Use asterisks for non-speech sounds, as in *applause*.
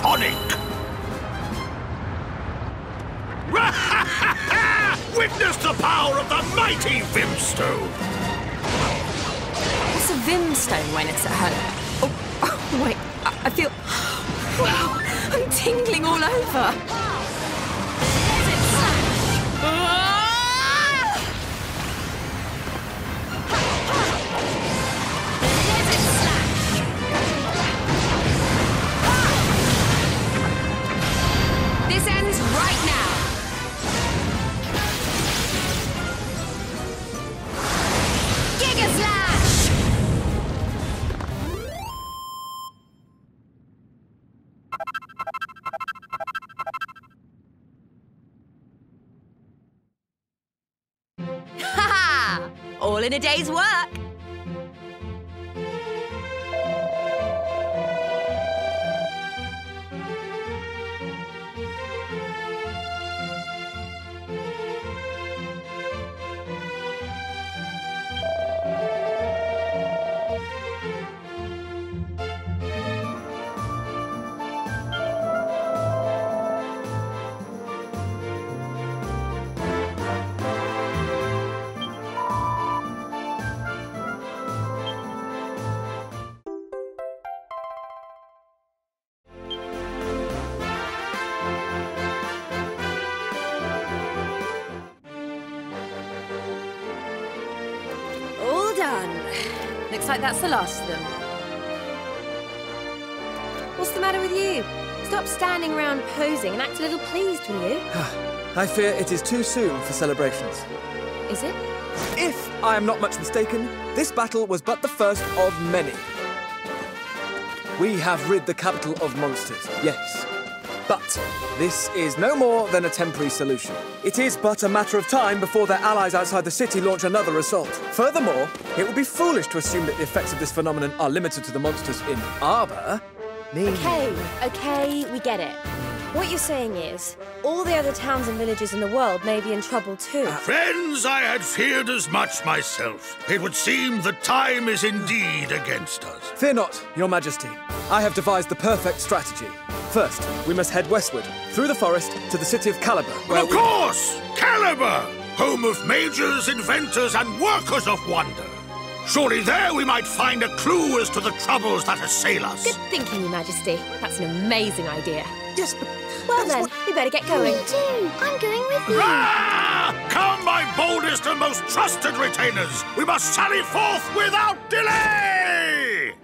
tonic! *laughs* Witness the power of the mighty Vimstone! What's a Vimstone when it's at home? Oh, oh *laughs* wait, I, I feel... *sighs* Wow, I'm tingling all over. All in a day's work. Like that's the last of them. What's the matter with you? Stop standing around posing and act a little pleased, will you? *sighs* I fear it is too soon for celebrations. Is it? If I am not much mistaken, this battle was but the first of many. We have rid the capital of monsters, yes. But this is no more than a temporary solution. It is but a matter of time before their allies outside the city launch another assault. Furthermore, it would be foolish to assume that the effects of this phenomenon are limited to the monsters in Arba. Me. Okay, okay, we get it. What you're saying is, all the other towns and villages in the world may be in trouble too. Uh, friends, I had feared as much myself. It would seem the time is indeed against us. Fear not, Your Majesty. I have devised the perfect strategy. First, we must head westward, through the forest, to the city of Caliber, where of we- course! Caliber! Home of mages, inventors, and workers of wonder. Surely there we might find a clue as to the troubles that assail us. Good thinking, Your Majesty. That's an amazing idea. Yes, but Well then, we better get going. too. I'm going with you. Ah! Come, my boldest and most trusted retainers! We must sally forth without delay!